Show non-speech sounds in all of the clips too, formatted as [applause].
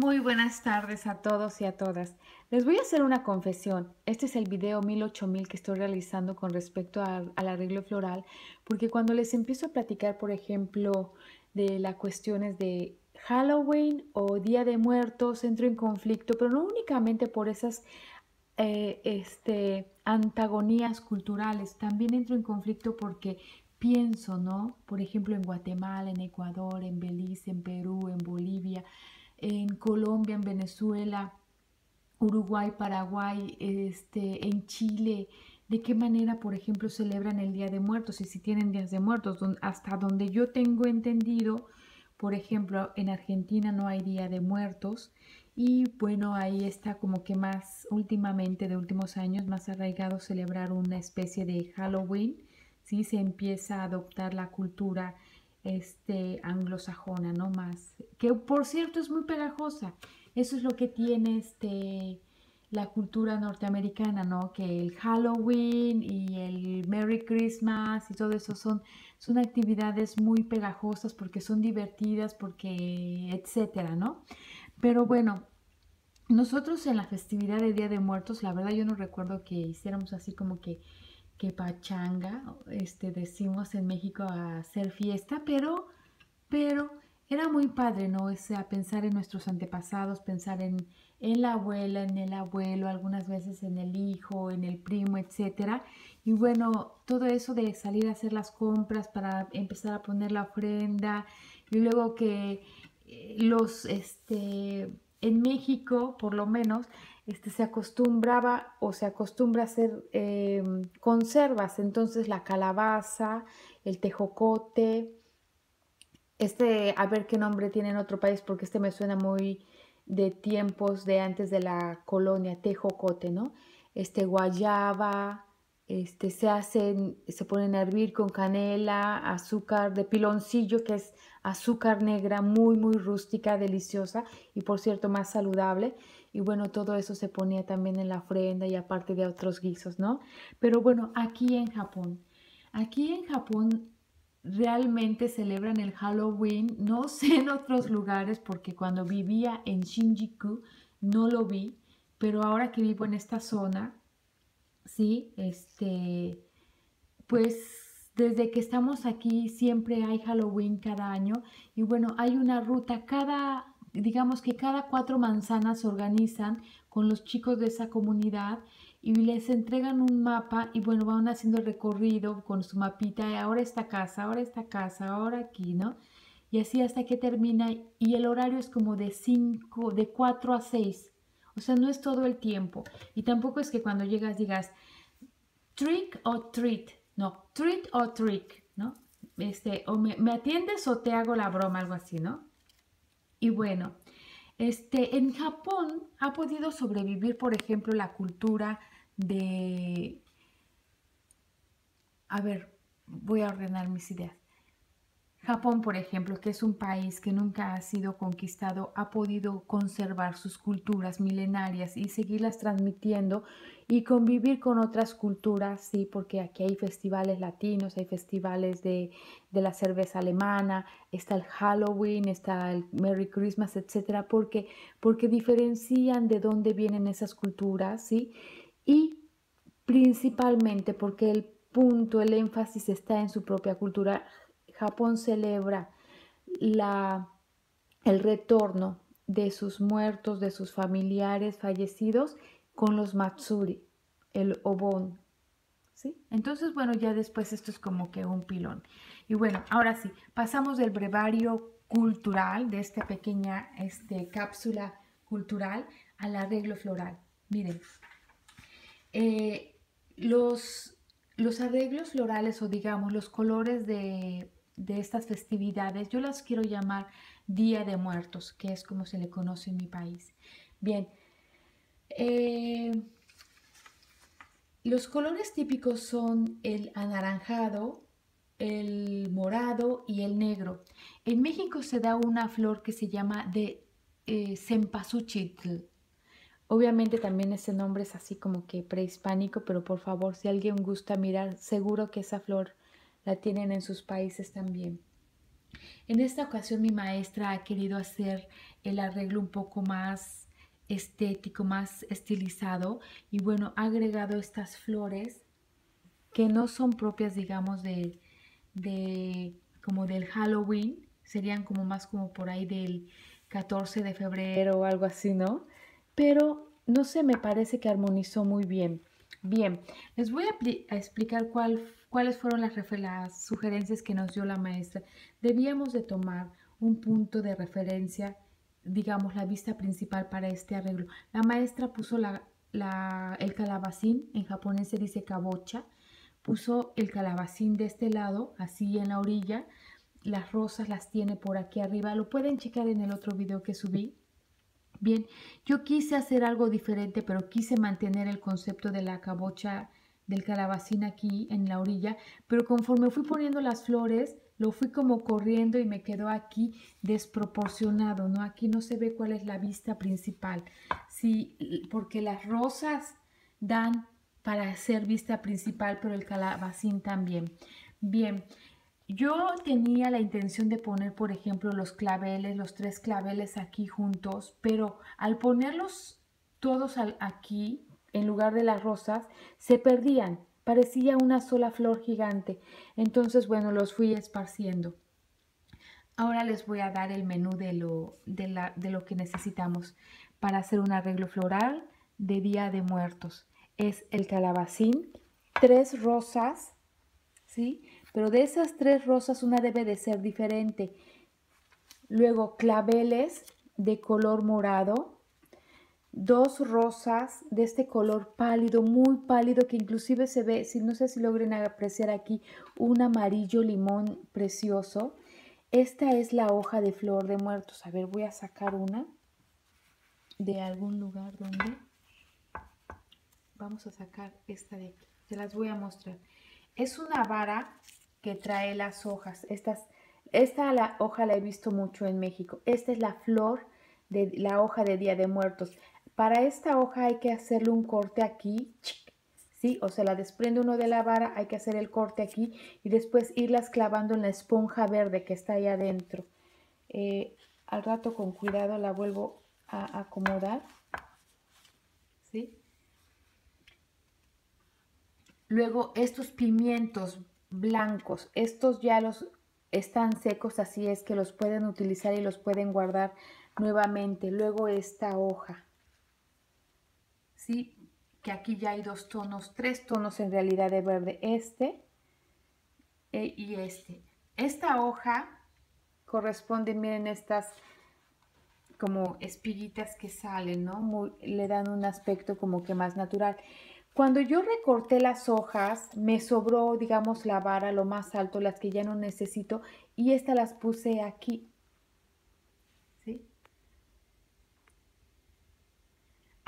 Muy buenas tardes a todos y a todas. Les voy a hacer una confesión. Este es el video 108000 que estoy realizando con respecto al, arreglo floral, porque cuando les empiezo a platicar, por ejemplo, de las cuestiones de Halloween o Día de Muertos, entro en conflicto, pero no únicamente por esas eh, este, antagonías culturales, también entro en conflicto porque pienso, ¿no? Por ejemplo, en Guatemala, en Ecuador, en Belice, en Perú, en Bolivia en Colombia, en Venezuela, Uruguay, Paraguay, este, en Chile, de qué manera, por ejemplo, celebran el Día de Muertos y si tienen días de muertos. Hasta donde yo tengo entendido, por ejemplo, en Argentina no hay Día de Muertos y bueno, ahí está como que más últimamente, de últimos años, más arraigado celebrar una especie de Halloween, ¿sí? Se empieza a adoptar la cultura este, anglosajona, no más. Que por cierto es muy pegajosa. Eso es lo que tiene este, la cultura norteamericana, ¿no? Que el Halloween y el Merry Christmas y todo eso son, son actividades muy pegajosas porque son divertidas, porque etcétera, ¿no? Pero bueno, nosotros en la festividad de Día de Muertos, la verdad yo no recuerdo que hiciéramos así como que que pachanga, este, decimos en México a hacer fiesta, pero, pero era muy padre, ¿no? O sea, pensar en nuestros antepasados, pensar en, en la abuela, en el abuelo, algunas veces en el hijo, en el primo, etcétera. Y bueno, todo eso de salir a hacer las compras para empezar a poner la ofrenda y luego que eh, los, este, en México, por lo menos, este, se acostumbraba o se acostumbra a hacer em, conservas, entonces la calabaza, el tejocote, este, a ver qué nombre tiene en otro país, porque este me suena muy de tiempos de antes de la colonia, tejocote, ¿no? Este, guayaba, este, se hacen, se ponen a hervir con canela, azúcar de piloncillo, que es azúcar negra, muy, muy rústica, deliciosa y por cierto más saludable y bueno, todo eso se ponía también en la ofrenda y aparte de otros guisos, ¿no? Pero bueno, aquí en Japón, aquí en Japón realmente celebran el Halloween, no sé en otros lugares porque cuando vivía en Shinjuku no lo vi, pero ahora que vivo en esta zona, sí, este, pues desde que estamos aquí siempre hay Halloween cada año y bueno, hay una ruta cada digamos que cada cuatro manzanas se organizan con los chicos de esa comunidad y les entregan un mapa y bueno, van haciendo el recorrido con su mapita, y ahora esta casa, ahora esta casa, ahora aquí, ¿no? Y así hasta que termina y el horario es como de 5, de 4 a 6. O sea, no es todo el tiempo. Y tampoco es que cuando llegas digas trick o treat. No, treat o trick, ¿no? Este, o me, me atiendes o te hago la broma, algo así, ¿no? Y bueno, este, en Japón ha podido sobrevivir, por ejemplo, la cultura de... A ver, voy a ordenar mis ideas. Japón, por ejemplo, que es un país que nunca ha sido conquistado, ha podido conservar sus culturas milenarias y seguirlas transmitiendo y convivir con otras culturas, sí, porque aquí hay festivales latinos, hay festivales de, la cerveza alemana, está el Halloween, está el Merry Christmas, etcétera, porque, porque diferencian de dónde vienen esas culturas, sí, y principalmente porque el punto, el énfasis está en su propia cultura Japón celebra la, el retorno de sus muertos, de sus familiares fallecidos con los Matsuri, el Obon. ¿Sí? Entonces, bueno, ya después esto es como que un pilón. Y bueno, ahora sí, pasamos del brevario cultural, de esta pequeña este, cápsula cultural, al arreglo floral. Miren, eh, los, los arreglos florales o digamos los colores de de estas festividades, yo las quiero llamar Día de Muertos, que es como se le conoce en mi país. Bien, eh, los colores típicos son el anaranjado, el morado y el negro. En México se da una flor que se llama de eh, Obviamente también ese nombre es así como que prehispánico, pero por favor, si alguien gusta mirar, seguro que esa flor la tienen en sus países también. En esta ocasión mi maestra ha querido hacer el arreglo un poco más estético, más estilizado y bueno, ha agregado estas flores que no son propias, digamos, de, de como del Halloween, serían como más como por ahí del 14 de febrero o algo así, ¿no? Pero no sé, me parece que armonizó muy bien. Bien, les voy a, explicar cuáles fueron las, sugerencias que nos dio la maestra. Debíamos de tomar un punto de referencia, digamos, la vista principal para este arreglo. La maestra puso el calabacín, en japonés se dice kabocha, puso el calabacín de este lado, así en la orilla, las rosas las tiene por aquí arriba, lo pueden checar en el otro video que subí, Bien, yo quise hacer algo diferente, pero quise mantener el concepto de la cabocha del calabacín aquí en la orilla, pero conforme fui poniendo las flores, lo fui como corriendo y me quedó aquí desproporcionado, ¿no? Aquí no se ve cuál es la vista principal, sí, porque las rosas dan para ser vista principal, pero el calabacín también. Bien, yo tenía la intención de poner, por ejemplo, los claveles, los tres claveles aquí juntos, pero al ponerlos todos aquí, en lugar de las rosas, se perdían. Parecía una sola flor gigante. Entonces, bueno, los fui esparciendo. Ahora les voy a dar el menú de lo, de, de lo que necesitamos para hacer un arreglo floral de Día de Muertos. Es el calabacín, tres rosas, ¿sí? Pero de esas tres rosas una debe de ser diferente. Luego claveles de color morado, dos rosas de este color pálido, muy pálido, que inclusive se ve, si no sé si logren apreciar aquí, un amarillo limón precioso. Esta es la hoja de flor de muertos. A ver, voy a sacar una de algún lugar donde... Vamos a sacar esta de aquí. Se las voy a mostrar. Es una vara que trae las hojas. Estas, esta la hoja la he visto mucho en México. Esta es la flor de la hoja de Día de Muertos. Para esta hoja hay que hacerle un corte aquí, ¿sí? O se la desprende uno de la vara, hay que hacer el corte aquí y después irlas clavando en la esponja verde que está ahí adentro. Eh, al rato con cuidado la vuelvo a acomodar, ¿sí? Luego estos pimientos blancos. Estos ya los están secos, así es que los pueden utilizar y los pueden guardar nuevamente. Luego esta hoja, Que aquí ya hay dos tonos, tres tonos en realidad de verde, este e, y este. Esta hoja corresponde, miren, estas como espiguitas que salen, ¿no? le dan un aspecto como que más natural. Cuando yo recorté las hojas, me sobró, digamos, la vara lo más alto, las que ya no necesito, y estas las puse aquí.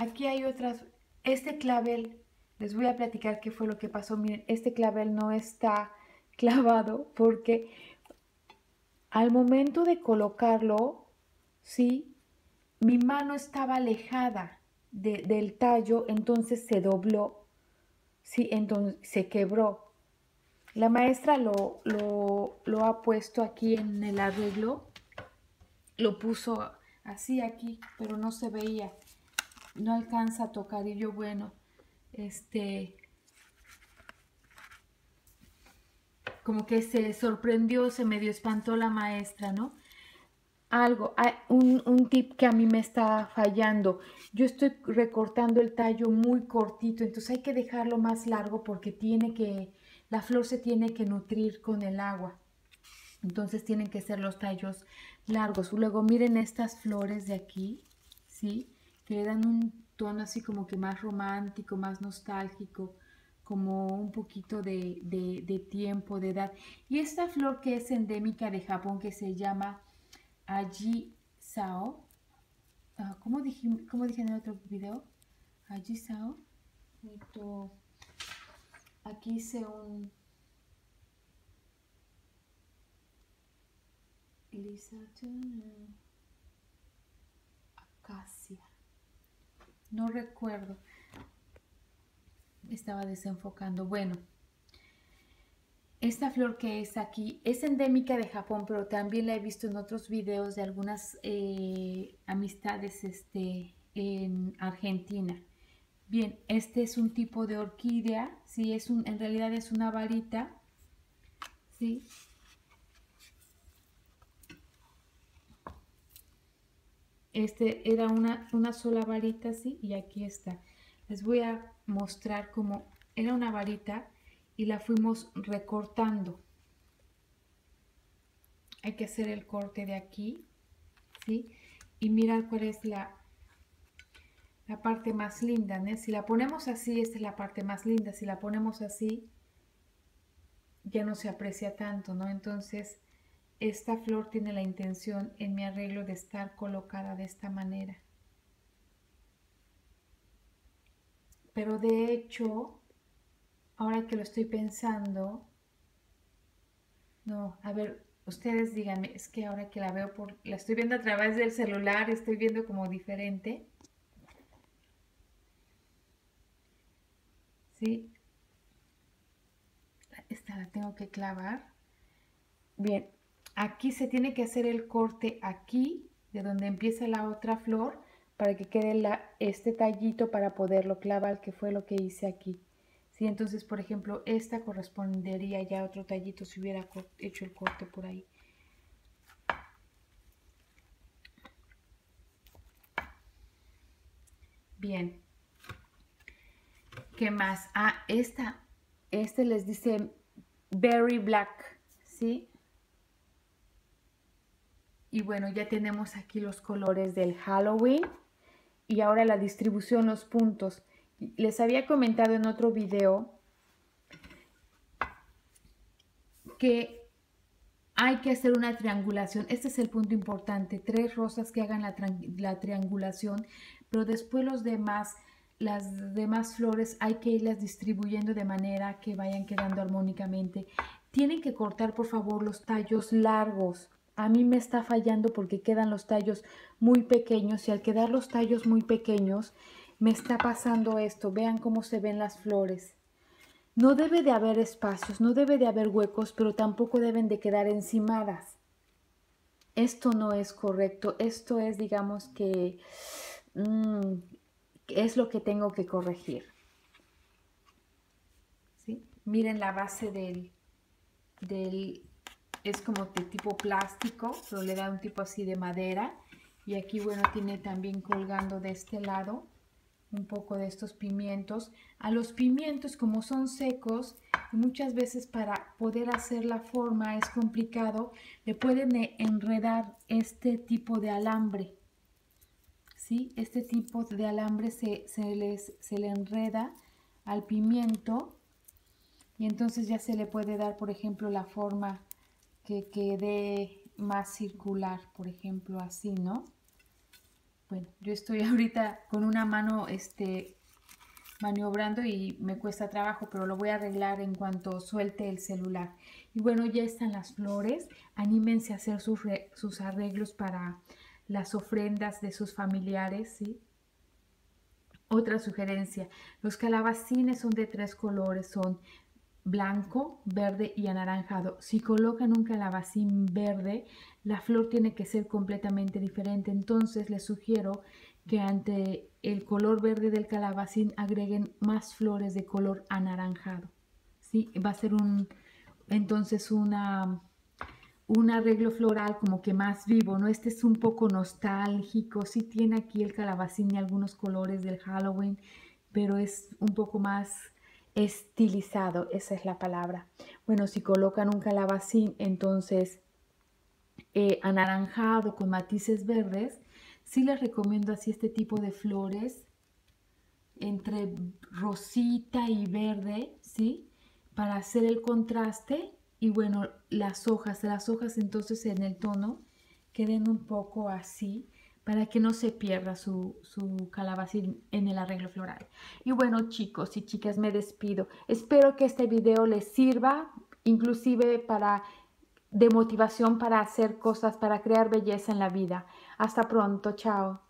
Aquí hay otras, este clavel, les voy a platicar qué fue lo que pasó. Miren, este clavel no está clavado porque al momento de colocarlo, ¿sí? Mi mano estaba alejada del tallo, entonces se dobló, ¿sí? entonces se quebró. La maestra lo, lo, ha puesto aquí en el arreglo, lo puso así aquí, pero no se veía, no alcanza a tocar y yo, bueno, este, como que se sorprendió, se medio espantó la maestra, ¿no? algo, un, un, tip que a mí me está fallando. Yo estoy recortando el tallo muy cortito, entonces hay que dejarlo más largo porque tiene que, la flor se tiene que nutrir con el agua. Entonces tienen que ser los tallos largos. Luego miren estas flores de aquí, ¿sí? Que le dan un tono así como que más romántico, más nostálgico, como un poquito de, de, tiempo, de edad. Y esta flor que es endémica de Japón que se llama Aji Sao. Uh, ¿cómo, dije, ¿Cómo dije en el otro video? Aji Sao. Aquí hice un... Acacia. No recuerdo. Estaba desenfocando. Bueno. esta flor que es aquí es endémica de Japón, pero también la he visto en otros videos de algunas eh, amistades este, en Argentina. Bien, este es un tipo de orquídea, ¿sí? es un, en realidad es una varita, ¿sí? Este era una, una sola varita, ¿sí? Y aquí está. Les voy a mostrar cómo era una varita y la fuimos recortando. Hay que hacer el corte de aquí, ¿sí? Y mirar cuál es la, la parte más linda. Si la ponemos así, esta es la parte más linda. Si la ponemos así, ya no se aprecia tanto, ¿no? Entonces, esta flor tiene la intención en mi arreglo de estar colocada de esta manera. Pero de hecho, ahora que lo estoy pensando, no, a ver, ustedes díganme, es que ahora que la veo por, la estoy viendo a través del celular, estoy viendo como diferente. ¿Sí? Esta la tengo que clavar. Bien, aquí se tiene que hacer el corte aquí, de donde empieza la otra flor, para que quede este tallito para poderlo clavar, que fue lo que hice aquí. ¿Sí? Entonces, por ejemplo, esta correspondería ya a otro tallito si hubiera hecho el corte por ahí. Bien. ¿Qué más? Ah, esta, este les dice Berry Black, ¿sí? Y bueno, ya tenemos aquí los colores del Halloween y ahora la distribución, los puntos. Les había comentado en otro video que hay que hacer una triangulación. Este es el punto importante. Tres rosas que hagan la, la triangulación, pero después los demás las demás flores hay que irlas distribuyendo de manera que vayan quedando armónicamente. Tienen que cortar por favor los tallos largos. A mí me está fallando porque quedan los tallos muy pequeños y al quedar los tallos muy pequeños me está pasando esto. Vean cómo se ven las flores. No debe de haber espacios, no debe de haber huecos, pero tampoco deben de quedar encimadas. Esto no es correcto. Esto es, digamos que, mm, es lo que tengo que corregir. Miren la base del, del, es como de tipo plástico, pero le da un tipo así de madera. Y aquí, bueno, tiene también colgando de este lado un poco de estos pimientos. A los pimientos, como son secos, muchas veces para poder hacer la forma es complicado, le pueden enredar este tipo de alambre este tipo de alambre se, les, se le enreda al pimiento y entonces ya se le puede dar, por ejemplo, la forma que quede más circular, por ejemplo, así, ¿no? Bueno, yo estoy [laughs] ahorita con una mano este, maniobrando y me cuesta trabajo, pero lo voy a arreglar en cuanto suelte el celular. Y bueno, ya están las flores. Anímense a hacer sus, sus arreglos para las ofrendas de sus familiares, ¿sí? Otra sugerencia, los calabacines son de tres colores, son blanco, verde y anaranjado. Si colocan un calabacín verde, la flor tiene que ser completamente diferente. Entonces les sugiero que ante el color verde del calabacín agreguen más flores de color anaranjado. ¿sí? Va a ser un, entonces una un arreglo floral como que más vivo, ¿no? Este es un poco nostálgico, sí tiene aquí el calabacín y algunos colores del Halloween, pero es un poco más estilizado, esa es la palabra. Bueno, si colocan un calabacín, entonces eh, anaranjado con matices verdes, sí les recomiendo así este tipo de flores entre rosita y verde, ¿sí? Para hacer el contraste y bueno, las hojas, las hojas entonces en el tono queden un poco así para que no se pierda su, su calabacín en el arreglo floral. Y bueno chicos y chicas, me despido. Espero que este video les sirva, inclusive para de motivación para hacer cosas, para crear belleza en la vida. Hasta pronto, chao.